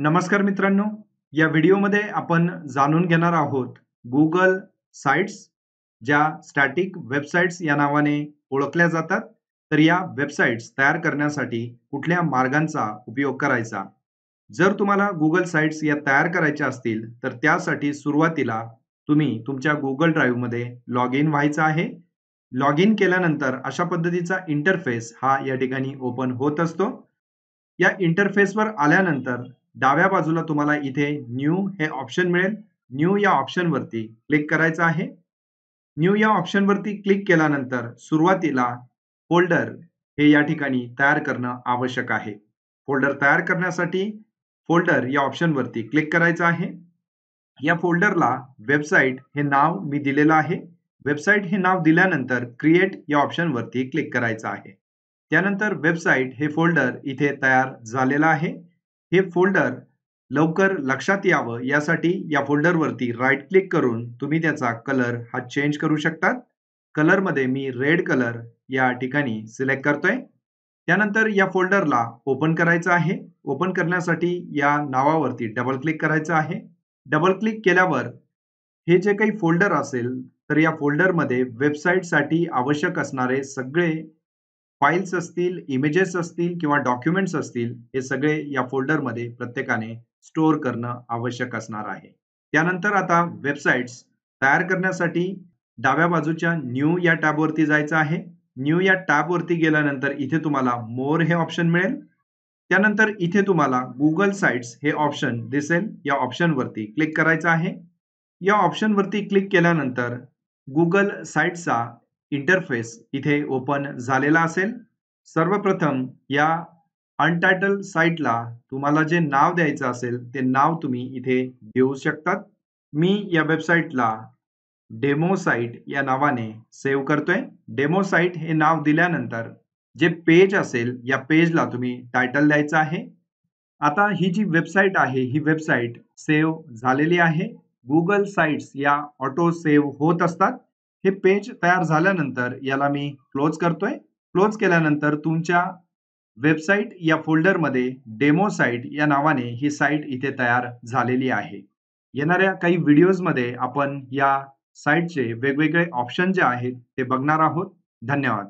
नमस्कार मित्रांनो या व्हिडिओमध्ये आपण जाणून घेणार आहोत गुगल साइट्स ज्या स्टॅटिक वेबसाईट्स या नावाने ओळखल्या जातात. तर या वेबसाईट्स तयार करण्यासाठी कुठल्या मार्गांचा उपयोग करायचा? जर तुम्हाला गुगल साइट्स या तयार करायच्या असतील तर त्यासाठी सुरुवातीला तुम्ही तुमच्या गुगल ड्राईव्हमध्ये लॉग इन व्हायचं आहे. लॉग इन केल्यानंतर अशा पद्धतीचा इंटरफेस हा या ठिकाणी ओपन होत असतो. या इंटरफेसवर आल्यानंतर डाव्या बाजूला तुम्हाला इथे न्यू हे ऑप्शन मिळेल. न्यू या ऑप्शनवरती क्लिक करायचं आहे. न्यू या ऑप्शनवरती क्लिक केल्यानंतर सुरुवातीला फोल्डर हे या ठिकाणी तयार करणं आवश्यक आहे. फोल्डर तयार करण्यासाठी फोल्डर या ऑप्शनवरती क्लिक करायचं आहे. या फोल्डरला वेबसाईट हे नाव मी दिलेलं आहे. वेबसाईट हे नाव दिल्यानंतर क्रिएट या ऑप्शनवरती क्लिक करायचं आहे. त्यानंतर वेबसाईट हे फोल्डर इथे तयार झालेलं आहे. हे फोल्डर लवकर लक्षात यावं. यासाठी या फोल्डरवरती राईट क्लिक करून तुम्ही त्याचा कलर हा चेंज करू शकतात. कलरमध्ये मी रेड कलर या ठिकाणी सिलेक्ट करतोय. त्यानंतर या फोल्डरला ओपन करायचं आहे. ओपन करण्यासाठी या नावावरती डबल क्लिक करायचं आहे. डबल क्लिक केल्यावर हे जे काही फोल्डर असेल, तर या फोल्डरमध्ये वेबसाईटसाठी आवश्यक असणारे सगळे फाईल्स असतील इमेजेस असतील किंवा डॉक्युमेंट्स असतील, हे सगळे या फोल्डरमध्ये प्रत्येकाने स्टोअर करणं आवश्यक असणार आहे. त्यानंतर आता वेबसाईट्स तयार करण्यासाठी डाव्या बाजूच्या न्यू या टॅबवरती जायचं आहे. न्यू या टॅबवरती गेल्यानंतर इथे तुम्हाला मोर हे ऑप्शन मिळेल. त्यानंतर इथे तुम्हाला गुगल साइट्स हे ऑप्शन दिसेल. या ऑप्शनवरती क्लिक करायचं आहे. या ऑप्शनवरती क्लिक केल्यानंतर गुगल साइट्सचा इंटरफेस इथे ओपन सर्वप्रथम या अनटायटल साईटला तुम्हाला जे नाव द्यायचं ते नाव तुम्ही इथे देऊ मी या वेबसाईटला डेमो साईट या नावाने सेव्ह करतोय. डेमो साईट हे नाव दिल्यानंतर जे पेज असेल, या पेजला तुम्ही टायटल द्यायचं आहे. आता ही जी वेबसाईट आहे, ही वेबसाईट सेव्ह झालेली आहे. गुगल साइट्स या ऑटो सेव्ह होत असतात. हे पेज तयार झाल्यानंतर मी क्लोज करतोय. क्लोज केल्यानंतर तुमच्या वेबसाईट या फोल्डरमध्ये डेमो साईट या नावाने ही साईट इथे तयार झालेली आहे. येणाऱ्या काही व्हिडिओजमध्ये आपण या साईटचे वेगवेगळे ऑप्शन जे आहेत ते आहोत. धन्यवाद.